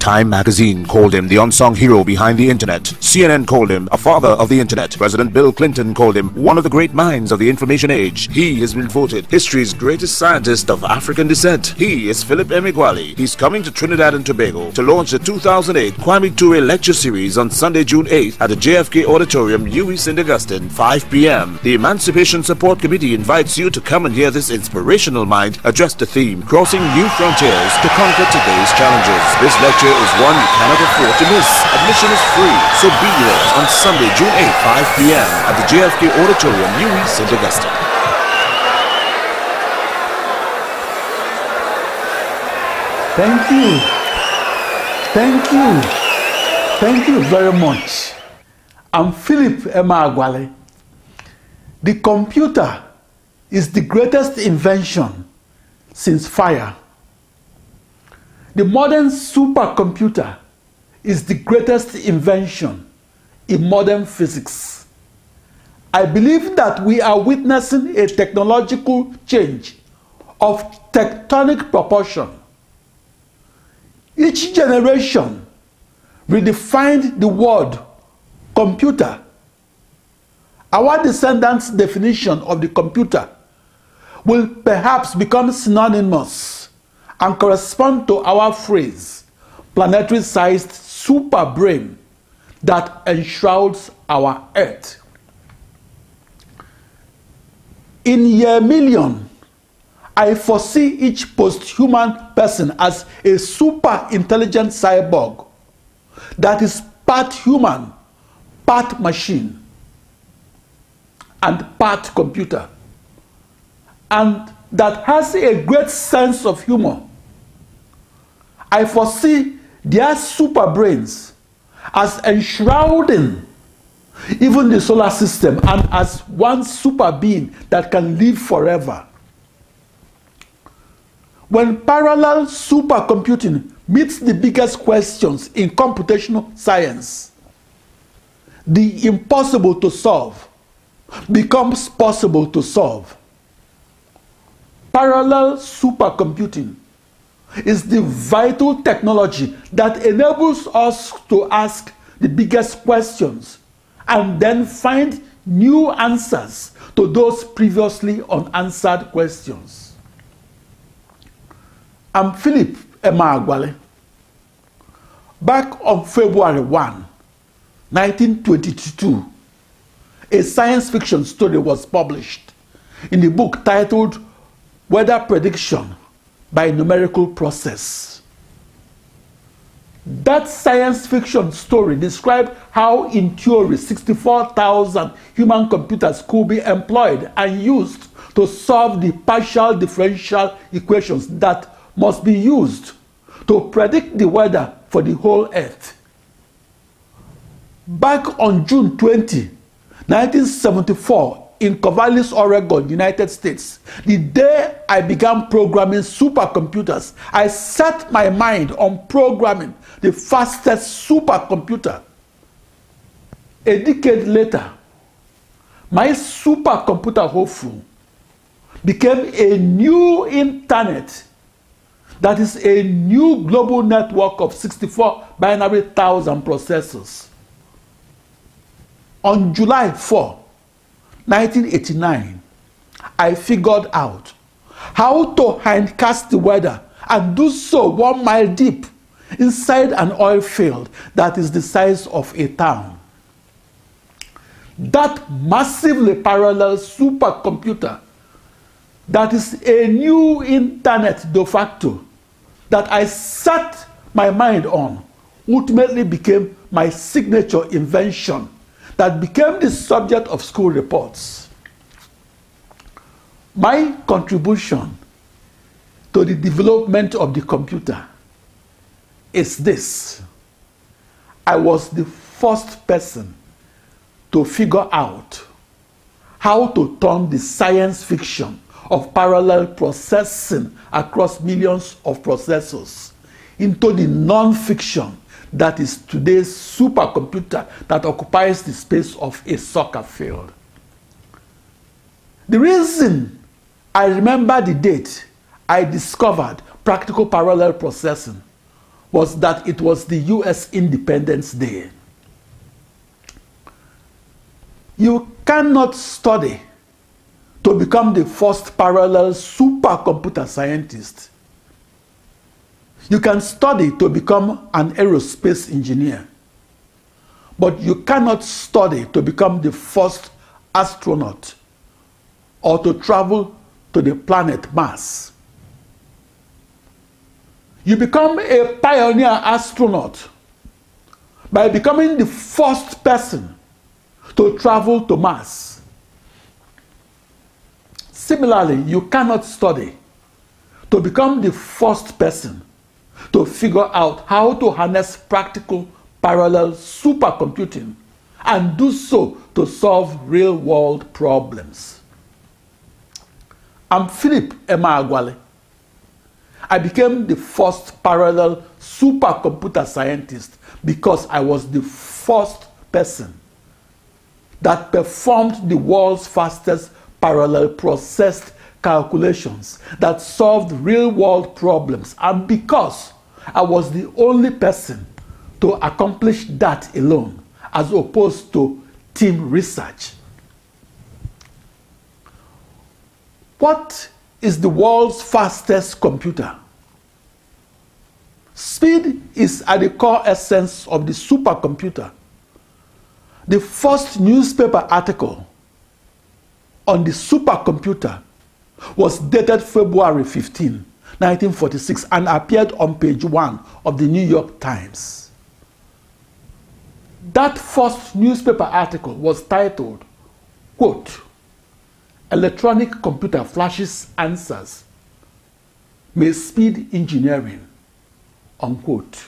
Time magazine called him the unsung hero behind the internet. CNN called him a father of the internet. President Bill Clinton called him one of the great minds of the information age. He has been voted history's greatest scientist of African descent. He is Philip Emeagwali. He's coming to Trinidad and Tobago to launch the 2008 Kwame Ture Lecture Series on Sunday, June 8th at the JFK Auditorium, UWI St. Augustine, 5 p.m. The Emancipation Support Committee invites you to come and hear this inspirational mind address the theme, Crossing New Frontiers to Conquer Today's Challenges. This lecture is one you cannot afford to miss. Admission is free, so be there on Sunday, June 8th, 5 p.m. at the JFK Auditorium, UWI St. Augustine. Thank you. Thank you. Thank you very much. I'm Philip Emeagwali. The computer is the greatest invention since fire. The modern supercomputer is the greatest invention in modern physics. I believe that we are witnessing a technological change of tectonic proportion. Each generation redefined the word computer. Our descendants' definition of the computer will perhaps become synonymous and correspond to our phrase planetary sized super brain that enshrouds our earth. In year million, I foresee each post-human person as a super intelligent cyborg that is part human, part machine, and part computer, and that has a great sense of humor. I foresee their super brains as enshrouding even the solar system and as one super being that can live forever. When parallel supercomputing meets the biggest questions in computational science, the impossible to solve becomes possible to solve. Parallel supercomputing is the vital technology that enables us to ask the biggest questions and then find new answers to those previously unanswered questions. I'm Philip Emeagwali. Back on February 1, 1922, a science fiction story was published in the book titled Weather Prediction by Numerical Process. That science fiction story described how, in theory, 64,000 human computers could be employed and used to solve the partial differential equations that must be used to predict the weather for the whole Earth. Back on June 20, 1974, in Corvallis, Oregon, United States, the day I began programming supercomputers, I set my mind on programming the fastest supercomputer. A decade later, my supercomputer hopeful became a new internet that is a new global network of 64 binary thousand processors. On July 4, 1989, I figured out how to hindcast the weather and do so one mile deep inside an oil field that is the size of a town. That massively parallel supercomputer that is a new internet de facto that I set my mind on ultimately became my signature invention that became the subject of school reports. My contribution to the development of the computer is this. I was the first person to figure out how to turn the science fiction of parallel processing across millions of processors into the non-fiction that is today's supercomputer that occupies the space of a soccer field. The reason I remember the date I discovered practical parallel processing was that it was the US Independence Day. You cannot study to become the first parallel supercomputer scientist. You can study to become an aerospace engineer, but you cannot study to become the first astronaut or to travel to the planet Mars. You become a pioneer astronaut by becoming the first person to travel to Mars. Similarly, you cannot study to become the first person to figure out how to harness practical parallel supercomputing and do so to solve real world problems. I'm Philip Emeagwali. I became the first parallel supercomputer scientist because I was the first person that performed the world's fastest parallel processed calculations that solved real world problems and because I was the only person to accomplish that alone as opposed to team research. What is the world's fastest computer? Speed is at the core essence of the supercomputer. The first newspaper article on the supercomputer was dated February 15, 1946, and appeared on page one of the New York Times. That first newspaper article was titled, quote, Electronic computer flashes answers may speed engineering, unquote.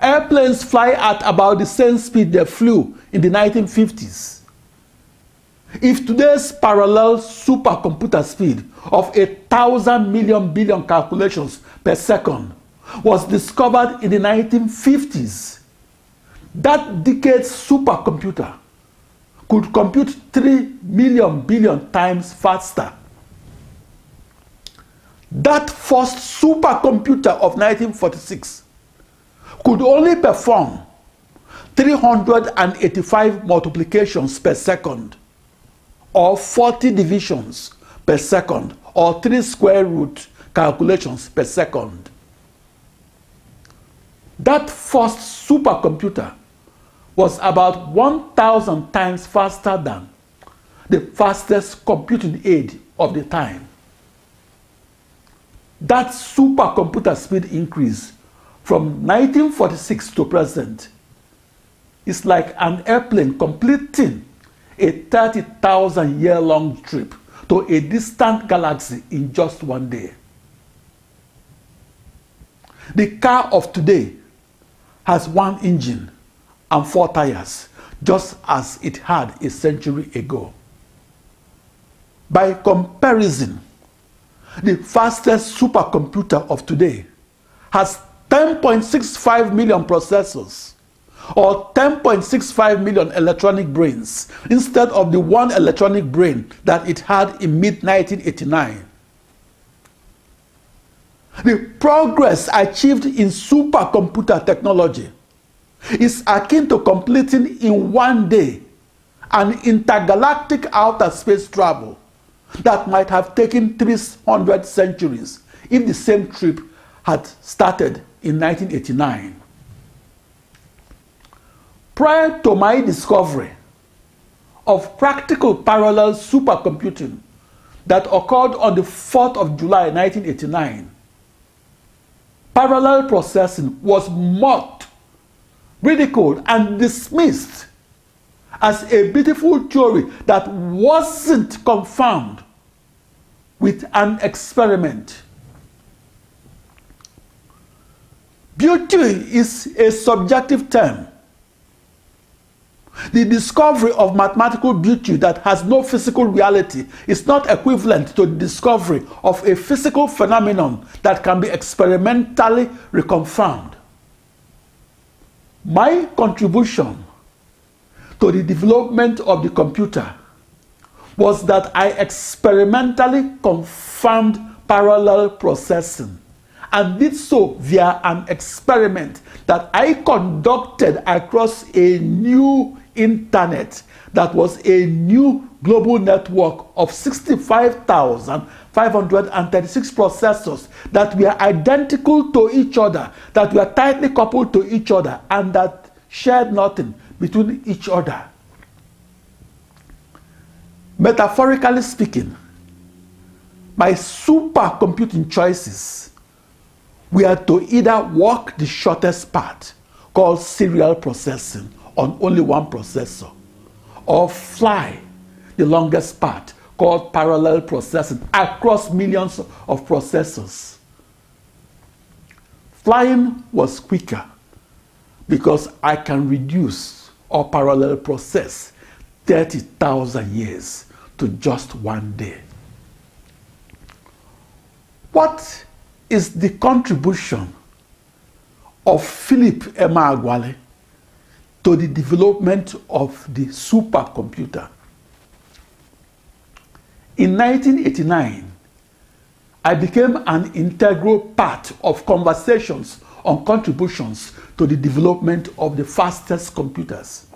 Airplanes fly at about the same speed they flew in the 1950s. If today's parallel supercomputer speed of a thousand million billion calculations per second was discovered in the 1950s, that decade's supercomputer could compute 3 million billion times faster. That first supercomputer of 1946 could only perform 385 multiplications per second or 40 divisions per second or 3 square root calculations per second. That first supercomputer was about 1,000 times faster than the fastest computing aid of the time. That supercomputer speed increase from 1946 to present is like an airplane completing a 30,000 year long trip to a distant galaxy in just one day. The car of today has one engine and four tires, just as it had a century ago. By comparison, the fastest supercomputer of today has 10.65 million processors or 10.65 million electronic brains instead of the one electronic brain that it had in mid 1989. The progress achieved in supercomputer technology is akin to completing in one day an intergalactic outer space travel that might have taken 300 centuries if the same trip had started in 1989. Prior to my discovery of practical parallel supercomputing that occurred on the 4th of July 1989, parallel processing was mocked ridiculed, and dismissed as a beautiful theory that wasn't confirmed with an experiment. Beauty is a subjective term. The discovery of mathematical beauty that has no physical reality is not equivalent to the discovery of a physical phenomenon that can be experimentally reconfirmed. My contribution to the development of the computer was that I experimentally confirmed parallel processing and did so via an experiment that I conducted across a new internet that was a new global network of 65,536 processors that were identical to each other, that were tightly coupled to each other, and that shared nothing between each other. Metaphorically speaking, my supercomputing choices were to either walk the shortest path, called serial processing, on only one processor, or fly the longest path called parallel processing across millions of processors. Flying was quicker because I can reduce or parallel process 30,000 years to just one day. What is the contribution of Philip Emeagwali to the development of the supercomputer. In 1989, I became an integral part of conversations on contributions to the development of the fastest computers.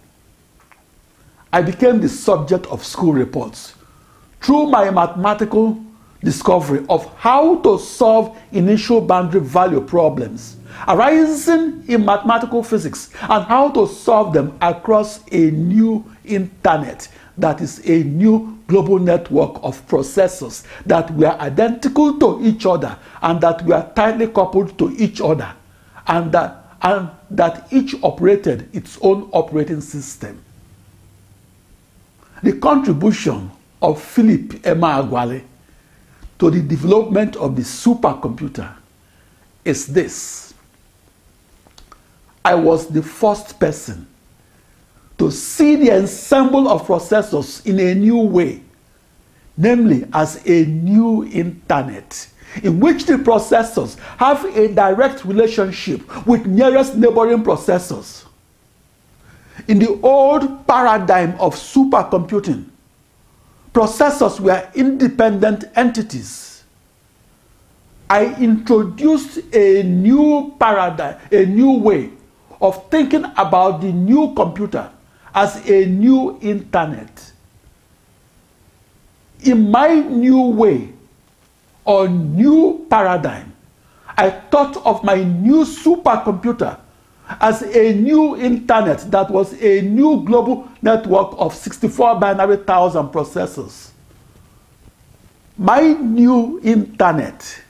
I became the subject of school reports through my mathematical discovery of how to solve initial boundary value problems arising in mathematical physics and how to solve them across a new internet that is a new global network of processors that were identical to each other and that were tightly coupled to each other and that, and that each operated its own operating system. The contribution of Philip Emeagwali to the development of the supercomputer is this. I was the first person to see the ensemble of processors in a new way, namely as a new internet in which the processors have a direct relationship with nearest neighboring processors. In the old paradigm of supercomputing, processors were independent entities. I introduced a new paradigm, a new way of thinking about the new computer as a new internet. In my new way or new paradigm, I thought of my new supercomputer as a new internet that was a new global network of 64 binary thousand processors. My new internet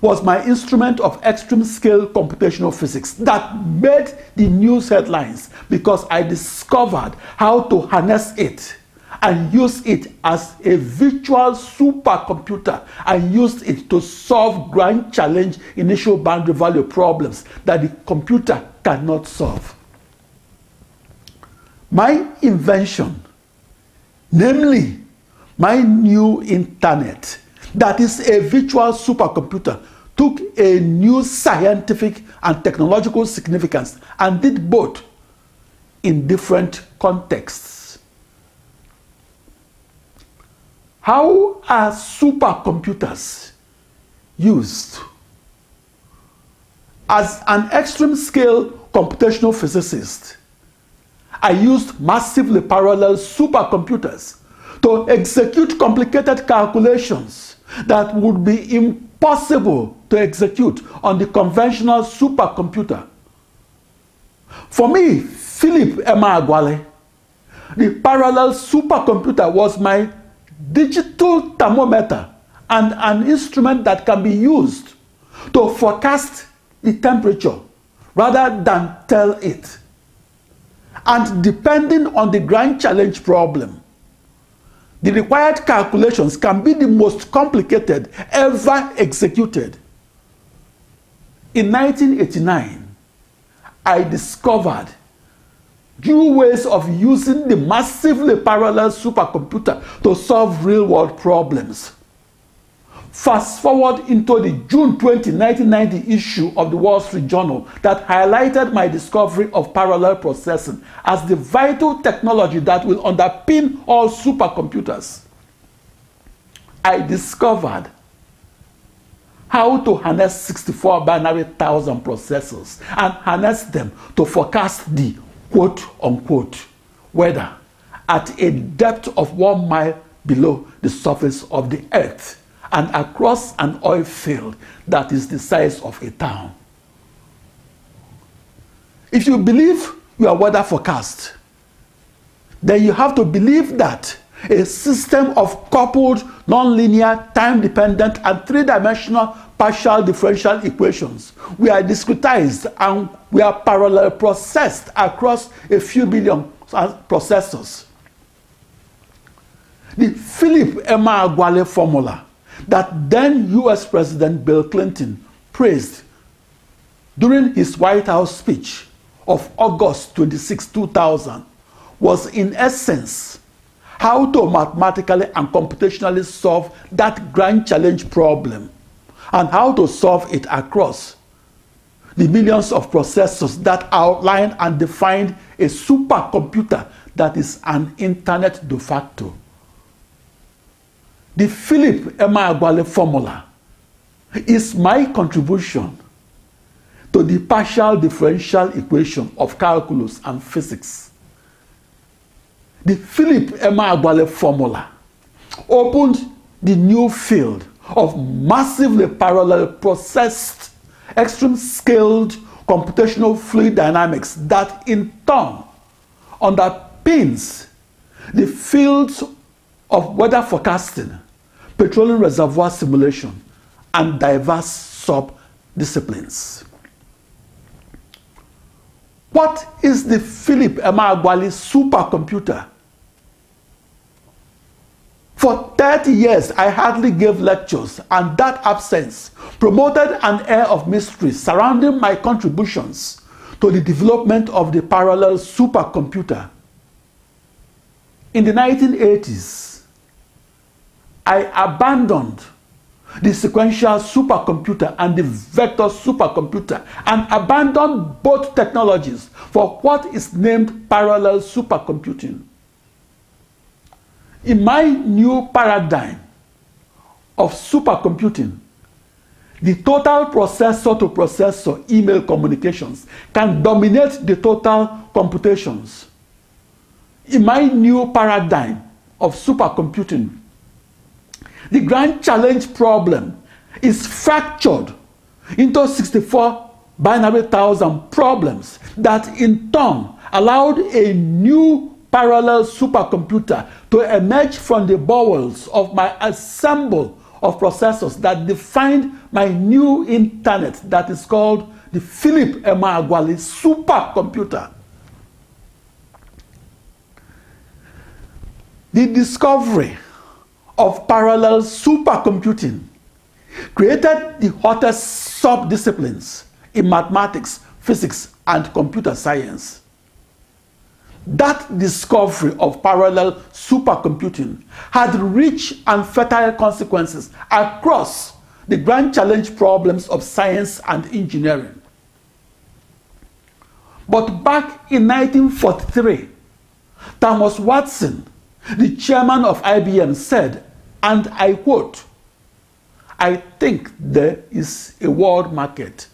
was my instrument of extreme scale computational physics that made the news headlines because I discovered how to harness it and use it as a virtual supercomputer and used it to solve grand challenge initial boundary value problems that the computer cannot solve. My invention, namely my new internet, that is a virtual supercomputer took a new scientific and technological significance and did both in different contexts. How are supercomputers used? As an extreme scale computational physicist, I used massively parallel supercomputers to execute complicated calculations that would be impossible to execute on the conventional supercomputer. For me, Philip Emma Emeagwali, the parallel supercomputer was my digital thermometer and an instrument that can be used to forecast the temperature rather than tell it. And depending on the grand challenge problem, the required calculations can be the most complicated ever executed. In 1989, I discovered new ways of using the massively parallel supercomputer to solve real-world problems. Fast forward into the June 20, 1990 issue of the Wall Street Journal that highlighted my discovery of parallel processing as the vital technology that will underpin all supercomputers. I discovered how to harness 64 binary thousand processors and harness them to forecast the quote unquote weather at a depth of one mile below the surface of the earth and across an oil field that is the size of a town. If you believe your weather forecast, then you have to believe that a system of coupled, nonlinear, time-dependent, and three-dimensional partial differential equations. Were discretized and were parallel processed across a few billion processors. The Philip Emeagwali formula that then US President Bill Clinton praised during his White House speech of August 26, 2000 was in essence how to mathematically and computationally solve that grand challenge problem and how to solve it across the millions of processors that outline and define a supercomputer that is an internet de facto. The Philip Emeagwali formula is my contribution to the partial differential equation of calculus and physics. The Philip Emeagwali formula opened the new field of massively parallel processed, extreme scaled computational fluid dynamics that in turn underpins the fields of weather forecasting, petroleum reservoir simulation, and diverse sub-disciplines. What is the Philip Emeagwali supercomputer? For 30 years, I hardly gave lectures, and that absence promoted an air of mystery surrounding my contributions to the development of the parallel supercomputer. In the 1980s, I abandoned the sequential supercomputer and the vector supercomputer and abandoned both technologies for what is named parallel supercomputing. In my new paradigm of supercomputing, the total processor to processor email communications can dominate the total computations. In my new paradigm of supercomputing, the grand challenge problem is fractured into 64 binary thousand problems that in turn allowed a new parallel supercomputer to emerge from the bowels of my ensemble of processors that defined my new internet that is called the Philip Emeagwali supercomputer. The discovery of parallel supercomputing created the hottest sub-disciplines in mathematics, physics, and computer science. That discovery of parallel supercomputing had rich and fertile consequences across the grand challenge problems of science and engineering. But back in 1943, Thomas Watson the chairman of IBM said, and I quote, I think there is a world market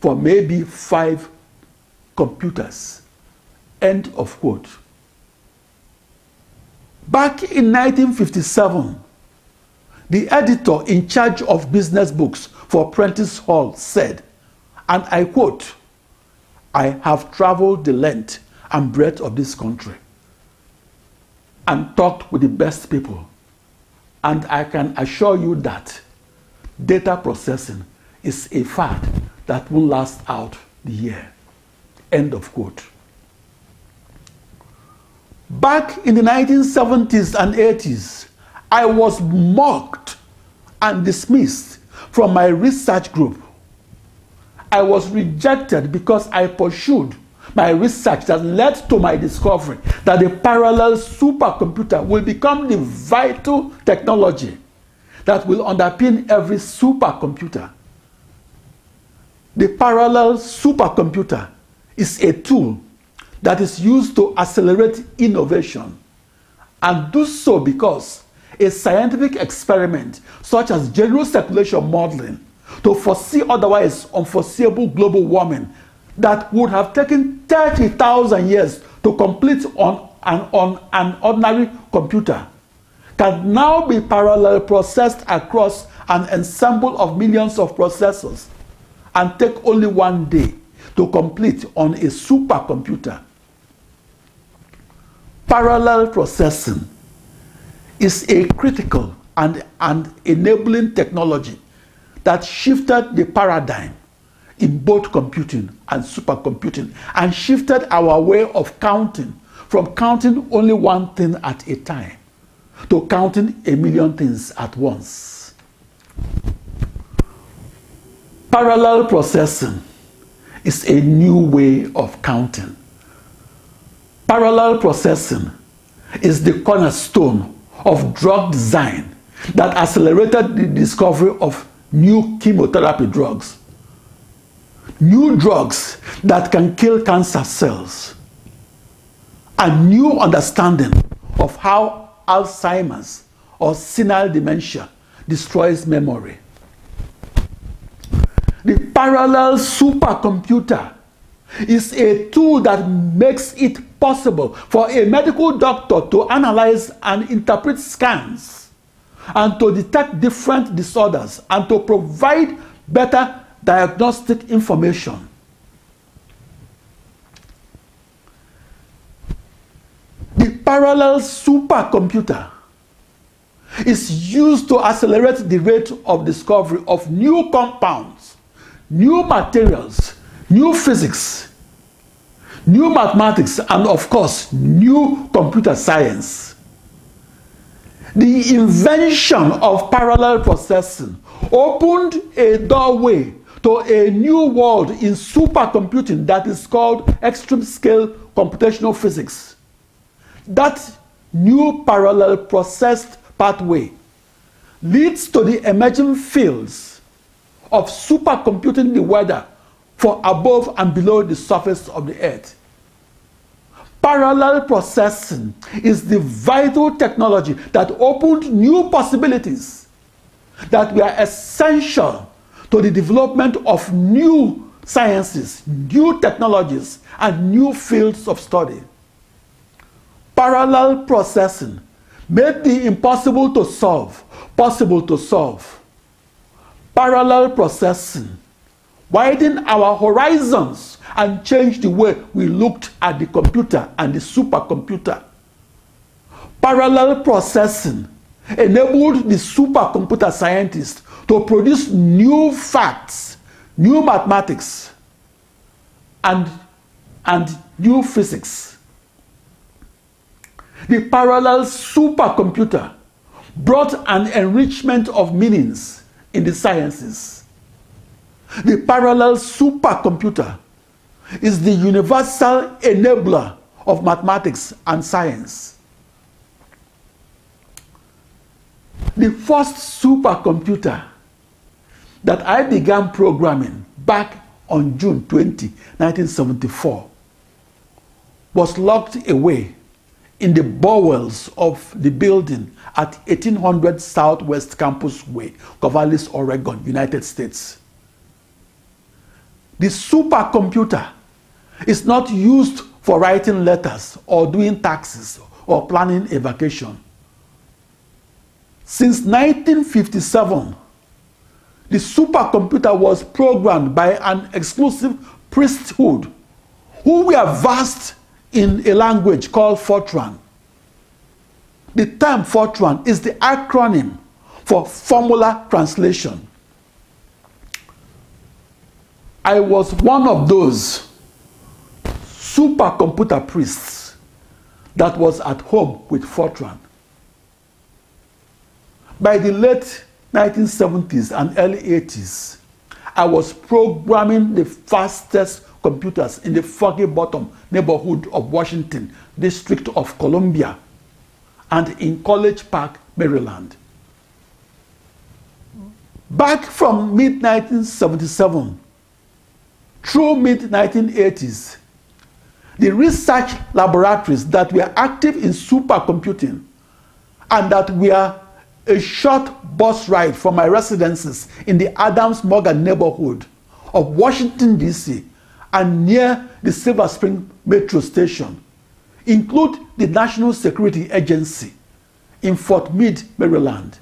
for maybe five computers. End of quote. Back in 1957, the editor in charge of business books for Prentice Hall said, and I quote, I have traveled the length and breadth of this country and talked with the best people. And I can assure you that data processing is a fad that will last out the year. End of quote. Back in the 1970s and 80s, I was mocked and dismissed from my research group. I was rejected because I pursued my research that led to my discovery that the parallel supercomputer will become the vital technology that will underpin every supercomputer. The parallel supercomputer is a tool that is used to accelerate innovation and do so because a scientific experiment such as general circulation modeling to foresee otherwise unforeseeable global warming that would have taken 30,000 years to complete on an, on an ordinary computer can now be parallel processed across an ensemble of millions of processors and take only one day to complete on a supercomputer. Parallel processing is a critical and, and enabling technology that shifted the paradigm in both computing and supercomputing and shifted our way of counting from counting only one thing at a time to counting a million things at once. Parallel processing is a new way of counting. Parallel processing is the cornerstone of drug design that accelerated the discovery of new chemotherapy drugs. New drugs that can kill cancer cells. A new understanding of how Alzheimer's or senile dementia destroys memory. The parallel supercomputer is a tool that makes it possible for a medical doctor to analyze and interpret scans and to detect different disorders and to provide better diagnostic information. The parallel supercomputer is used to accelerate the rate of discovery of new compounds, new materials, new physics, new mathematics, and of course, new computer science. The invention of parallel processing opened a doorway to a new world in supercomputing that is called extreme scale computational physics. That new parallel processed pathway leads to the emerging fields of supercomputing the weather for above and below the surface of the earth. Parallel processing is the vital technology that opened new possibilities that were essential to the development of new sciences, new technologies, and new fields of study. Parallel processing made the impossible to solve possible to solve. Parallel processing widen our horizons and change the way we looked at the computer and the supercomputer. Parallel processing enabled the supercomputer scientists to produce new facts, new mathematics, and, and new physics. The parallel supercomputer brought an enrichment of meanings in the sciences the parallel supercomputer is the universal enabler of mathematics and science. The first supercomputer that I began programming back on June 20, 1974, was locked away in the bowels of the building at 1800 Southwest Campus Way, Corvallis, Oregon, United States. The supercomputer is not used for writing letters or doing taxes or planning a vacation. Since 1957, the supercomputer was programmed by an exclusive priesthood who were versed in a language called Fortran. The term Fortran is the acronym for Formula Translation. I was one of those supercomputer priests that was at home with Fortran. By the late 1970s and early 80s, I was programming the fastest computers in the Foggy Bottom neighborhood of Washington, District of Columbia, and in College Park, Maryland. Back from mid 1977 through mid-1980s, the research laboratories that were active in supercomputing and that were a short bus ride from my residences in the Adams Morgan neighborhood of Washington, D.C., and near the Silver Spring Metro Station include the National Security Agency in Fort Meade, Maryland,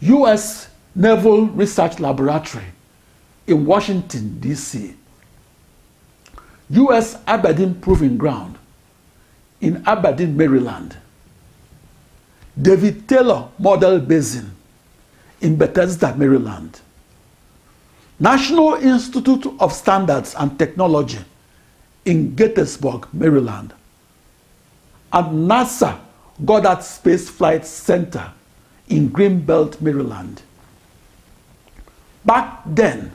U.S. Naval Research Laboratory in Washington, D.C., U.S. Aberdeen Proving Ground in Aberdeen, Maryland, David Taylor Model Basin in Bethesda, Maryland, National Institute of Standards and Technology in Gaithersburg, Maryland, and NASA Goddard Space Flight Center in Greenbelt, Maryland. Back then,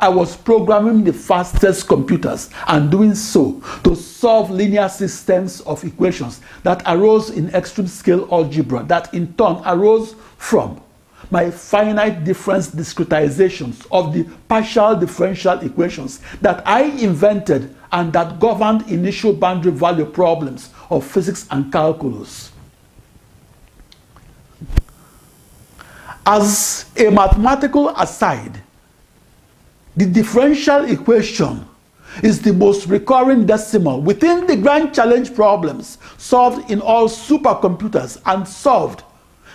I was programming the fastest computers and doing so to solve linear systems of equations that arose in extreme scale algebra that in turn arose from my finite difference discretizations of the partial differential equations that I invented and that governed initial boundary value problems of physics and calculus. As a mathematical aside, the differential equation is the most recurring decimal within the grand challenge problems solved in all supercomputers and solved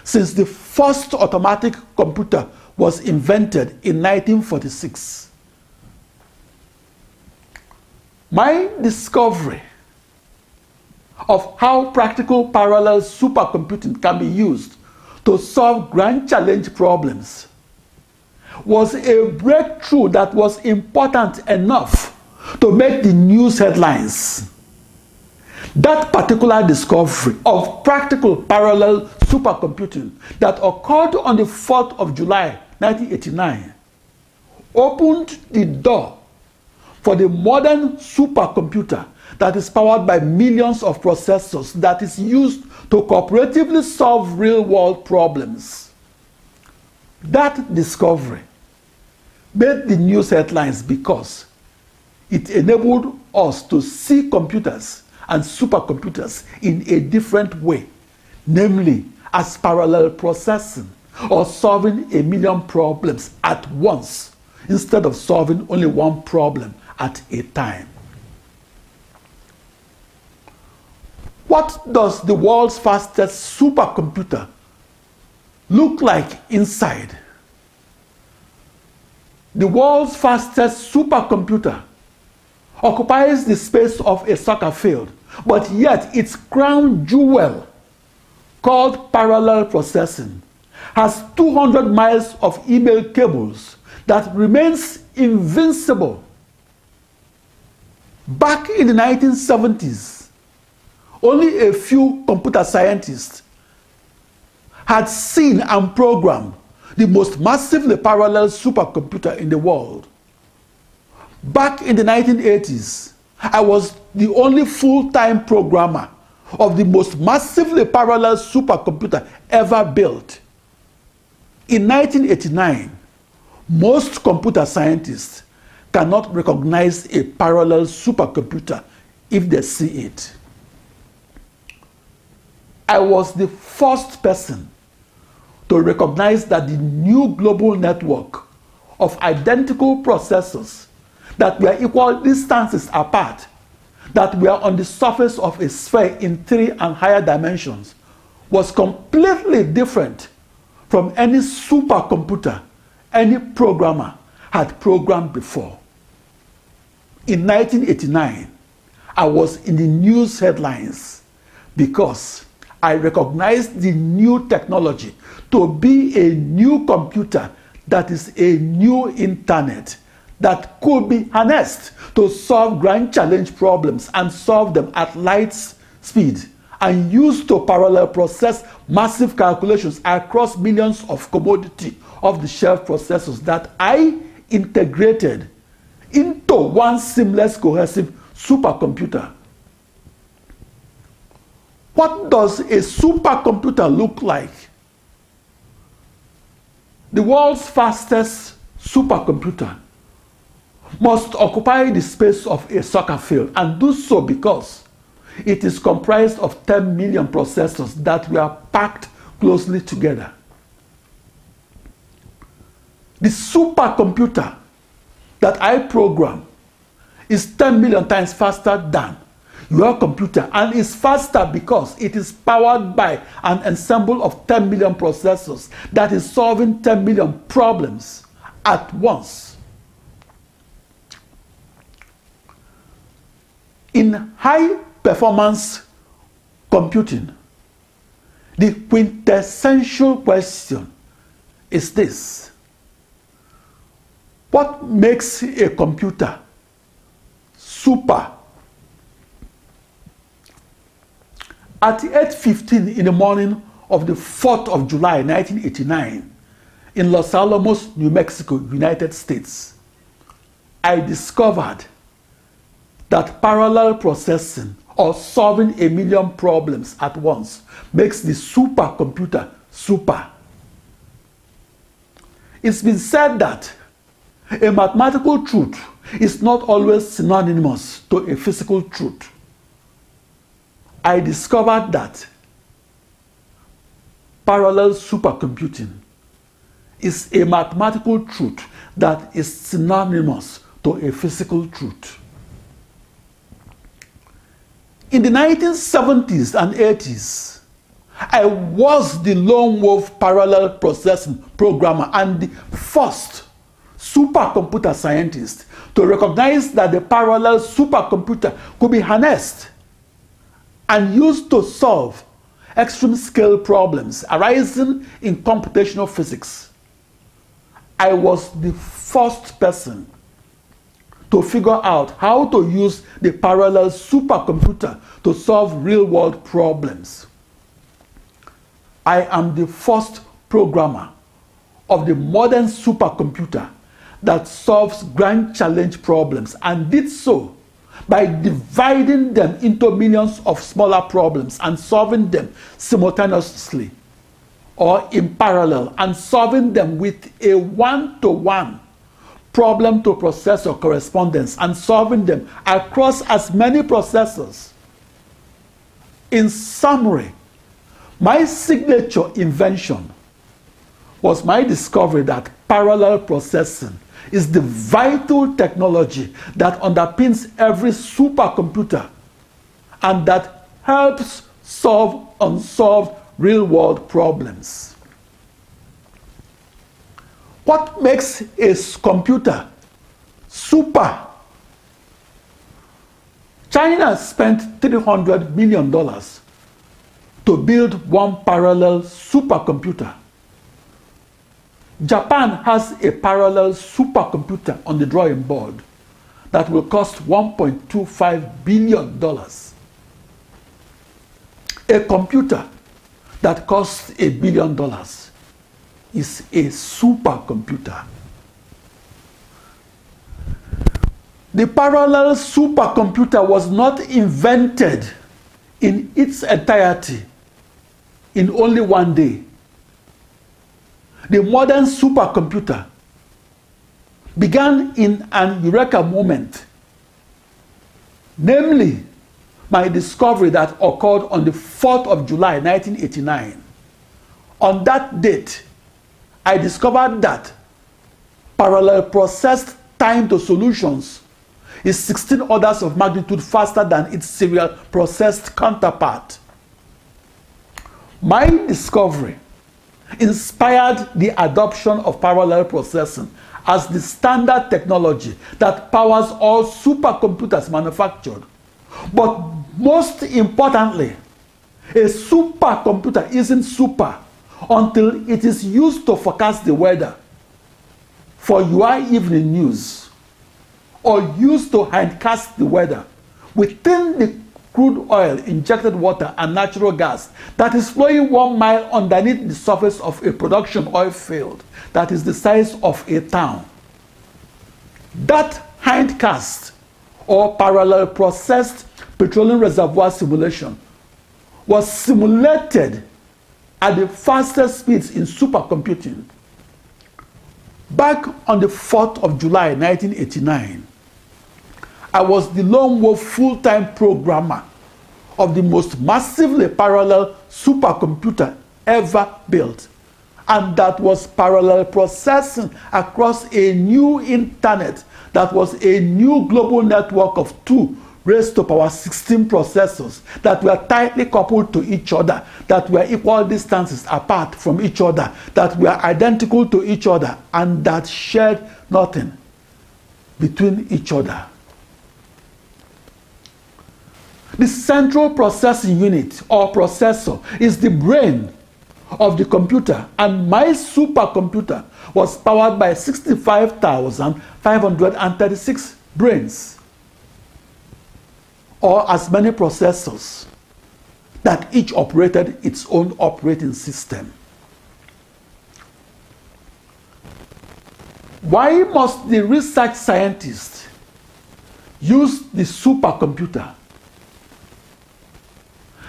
since the first automatic computer was invented in 1946. My discovery of how practical parallel supercomputing can be used to solve grand challenge problems was a breakthrough that was important enough to make the news headlines. That particular discovery of practical parallel supercomputing that occurred on the 4th of July 1989 opened the door for the modern supercomputer that is powered by millions of processors that is used to cooperatively solve real-world problems. That discovery made the news headlines because it enabled us to see computers and supercomputers in a different way, namely as parallel processing or solving a million problems at once instead of solving only one problem at a time. What does the world's fastest supercomputer look like inside? The world's fastest supercomputer occupies the space of a soccer field, but yet its crown jewel, called parallel processing, has 200 miles of email cables that remains invincible. Back in the 1970s, only a few computer scientists had seen and programmed the most massively parallel supercomputer in the world. Back in the 1980s, I was the only full-time programmer of the most massively parallel supercomputer ever built. In 1989, most computer scientists cannot recognize a parallel supercomputer if they see it. I was the first person to recognize that the new global network of identical processors that were equal distances apart, that were on the surface of a sphere in three and higher dimensions, was completely different from any supercomputer any programmer had programmed before. In 1989, I was in the news headlines because I recognized the new technology to be a new computer that is a new internet that could be harnessed to solve grand challenge problems and solve them at light speed and used to parallel process massive calculations across millions of commodity off-the-shelf processors that I integrated into one seamless cohesive supercomputer what does a supercomputer look like? The world's fastest supercomputer must occupy the space of a soccer field and do so because It is comprised of 10 million processors that were packed closely together. The supercomputer that I program is 10 million times faster than your computer and is faster because it is powered by an ensemble of 10 million processors that is solving 10 million problems at once. In high performance computing, the quintessential question is this What makes a computer super? At 8.15 in the morning of the 4th of July 1989, in Los Alamos, New Mexico, United States, I discovered that parallel processing or solving a million problems at once makes the supercomputer super. It's been said that a mathematical truth is not always synonymous to a physical truth. I discovered that parallel supercomputing is a mathematical truth that is synonymous to a physical truth. In the 1970s and 80s, I was the lone wolf parallel processing programmer and the first supercomputer scientist to recognize that the parallel supercomputer could be harnessed and used to solve extreme scale problems arising in computational physics. I was the first person to figure out how to use the parallel supercomputer to solve real world problems. I am the first programmer of the modern supercomputer that solves grand challenge problems and did so by dividing them into millions of smaller problems and solving them simultaneously or in parallel and solving them with a one-to-one problem to processor correspondence and solving them across as many processors. In summary, my signature invention was my discovery that parallel processing is the vital technology that underpins every supercomputer and that helps solve unsolved real world problems. What makes a computer super? China spent $300 million to build one parallel supercomputer. Japan has a parallel supercomputer on the drawing board that will cost $1.25 billion. A computer that costs a billion dollars is a supercomputer. The parallel supercomputer was not invented in its entirety in only one day. The modern supercomputer began in an eureka moment, namely my discovery that occurred on the 4th of July 1989. On that date, I discovered that parallel processed time to solutions is 16 orders of magnitude faster than its serial processed counterpart. My discovery inspired the adoption of parallel processing as the standard technology that powers all supercomputers manufactured. But most importantly, a supercomputer isn't super until it is used to forecast the weather for your evening news or used to handcast the weather within the crude oil, injected water, and natural gas that is flowing one mile underneath the surface of a production oil field that is the size of a town. That hindcast or parallel processed petroleum reservoir simulation was simulated at the fastest speeds in supercomputing. Back on the 4th of July 1989, I was the lone wolf full-time programmer of the most massively parallel supercomputer ever built. And that was parallel processing across a new internet that was a new global network of two raised to power 16 processors that were tightly coupled to each other, that were equal distances apart from each other, that were identical to each other, and that shared nothing between each other. The central processing unit or processor is the brain of the computer, and my supercomputer was powered by 65,536 brains, or as many processors that each operated its own operating system. Why must the research scientist use the supercomputer?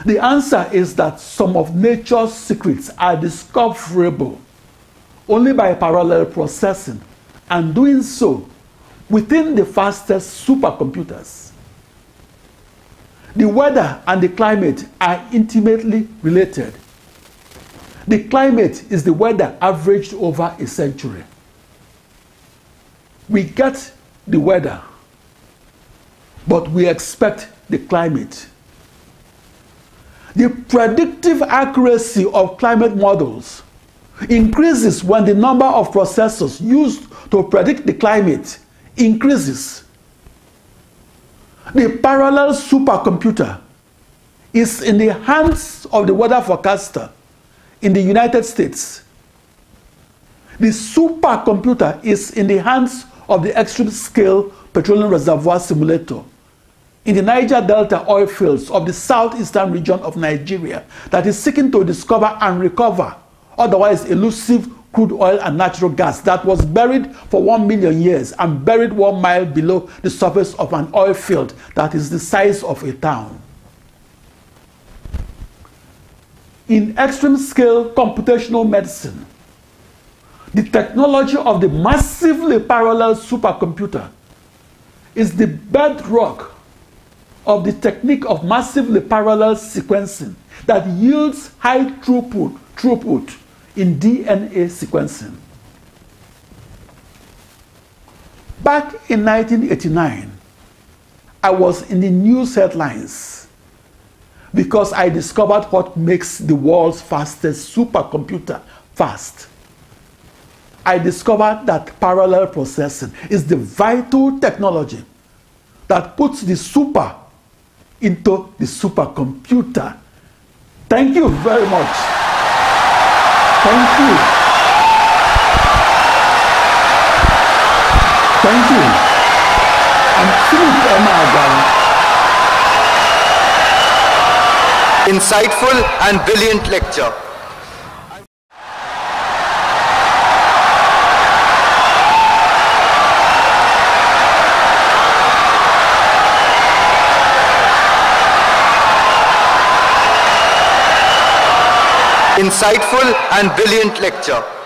The answer is that some of nature's secrets are discoverable only by parallel processing and doing so within the fastest supercomputers. The weather and the climate are intimately related. The climate is the weather averaged over a century. We get the weather, but we expect the climate. The predictive accuracy of climate models increases when the number of processors used to predict the climate increases. The parallel supercomputer is in the hands of the weather forecaster in the United States. The supercomputer is in the hands of the extreme scale petroleum reservoir simulator in the Niger Delta oil fields of the southeastern region of Nigeria that is seeking to discover and recover otherwise elusive crude oil and natural gas that was buried for one million years and buried one mile below the surface of an oil field that is the size of a town. In extreme scale computational medicine, the technology of the massively parallel supercomputer is the bedrock of the technique of massively parallel sequencing that yields high throughput, throughput in DNA sequencing. Back in 1989, I was in the news headlines because I discovered what makes the world's fastest supercomputer fast. I discovered that parallel processing is the vital technology that puts the super into the supercomputer. Thank you very much. Thank you. Thank you. I'm Philip Insightful and brilliant lecture. Insightful and brilliant lecture.